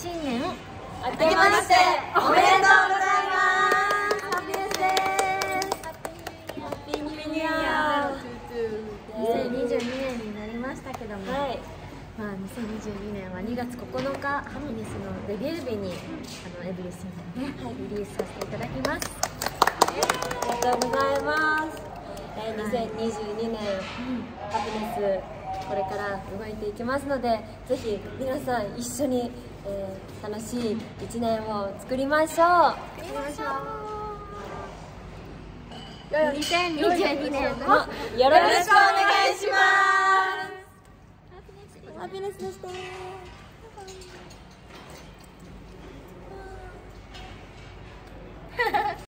新年明けましておめでとうございます。ハッピーですハッピーニューイヤー。2022年になりましたけども、はい。まあ、2022年は2月9日ハピネスのデビュー日にあのエブリシングをね、リリースさせていただきます。ありがとうございます、えー、2022年、ハピネスこれから動いていきますのでぜひ皆さん一緒に、えー、楽しい1年を作りましょう。作りましょう。2022年のよろしくお願いします。ハピネスでした